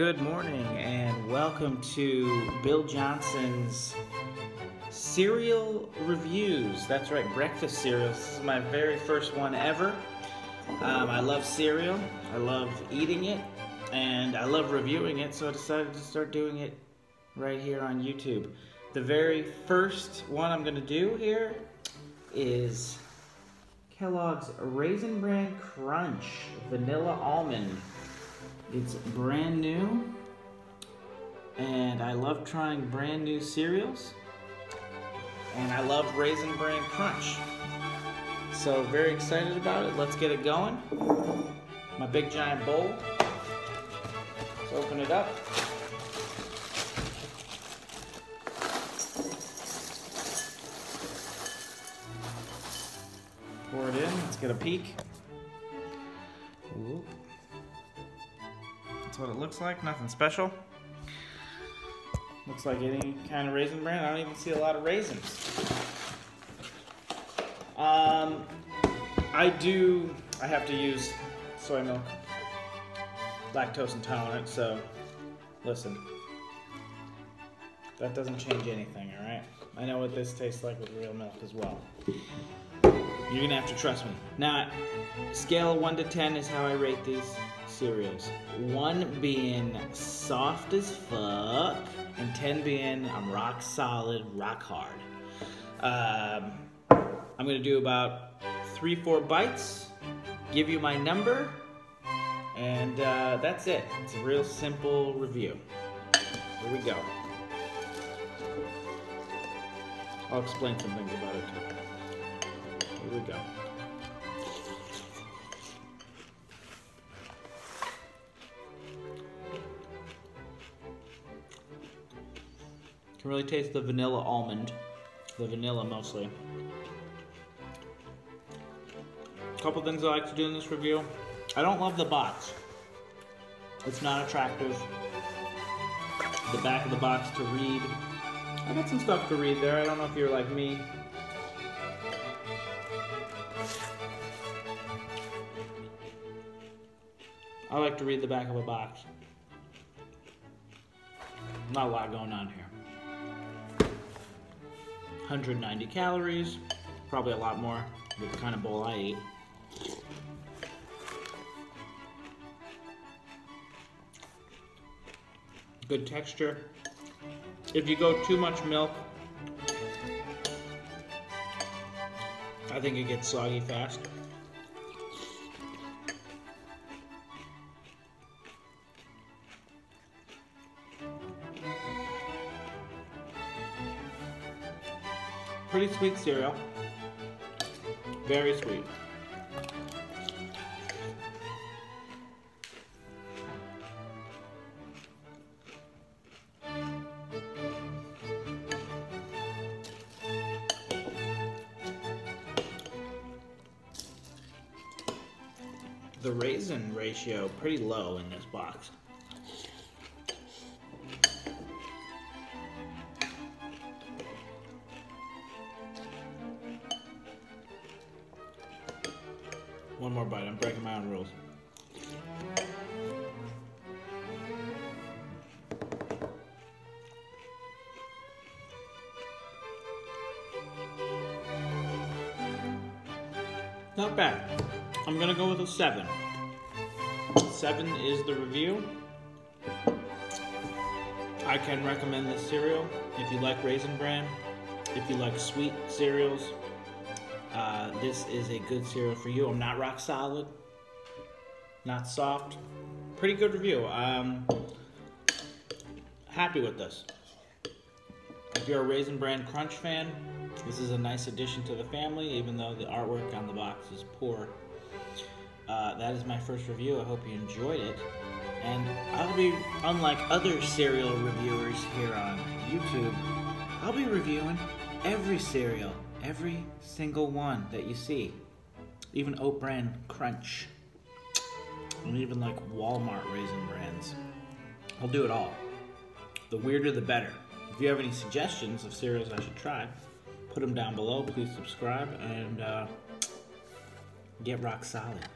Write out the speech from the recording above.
Good morning and welcome to Bill Johnson's cereal reviews. That's right, breakfast cereals. This is my very first one ever. Um, I love cereal, I love eating it, and I love reviewing it, so I decided to start doing it right here on YouTube. The very first one I'm going to do here is Kellogg's Raisin Bran Crunch Vanilla Almond. It's brand new, and I love trying brand new cereals, and I love Raisin Bran Crunch. So very excited about it. Let's get it going. My big giant bowl. Let's open it up. Pour it in. Let's get a peek. Ooh. What it looks like. Nothing special. Looks like any kind of raisin bran. I don't even see a lot of raisins. Um, I do. I have to use soy milk. Lactose intolerant, so listen. That doesn't change anything, all right? I know what this tastes like with real milk as well. You're gonna have to trust me. Now, scale of 1 to 10 is how I rate these cereals. 1 being soft as fuck, and 10 being I'm rock solid, rock hard. Um, I'm gonna do about 3 4 bites, give you my number, and uh, that's it. It's a real simple review. Here we go. I'll explain some things about it too. Here we go. Can really taste the vanilla almond, the vanilla mostly. A couple things I like to do in this review. I don't love the box. It's not attractive. The back of the box to read. I got some stuff to read there. I don't know if you're like me. I like to read the back of a box. Not a lot going on here. 190 calories, probably a lot more with the kind of bowl I eat. Good texture. If you go too much milk, I think it gets soggy fast. Pretty sweet cereal. Very sweet. The raisin ratio pretty low in this box. One more bite. I'm breaking my own rules. Not bad. I'm gonna go with a seven. Seven is the review. I can recommend this cereal if you like Raisin Bran, if you like sweet cereals, uh, this is a good cereal for you. I'm not rock solid, not soft. Pretty good review. Um, happy with this. If you're a Raisin Bran Crunch fan, this is a nice addition to the family, even though the artwork on the box is poor. Uh, that is my first review. I hope you enjoyed it. And I'll be, unlike other cereal reviewers here on YouTube, I'll be reviewing every cereal every single one that you see. Even Oat Bran Crunch. And even like Walmart Raisin brands. I'll do it all. The weirder the better. If you have any suggestions of cereals I should try, put them down below. Please subscribe and uh, get rock solid.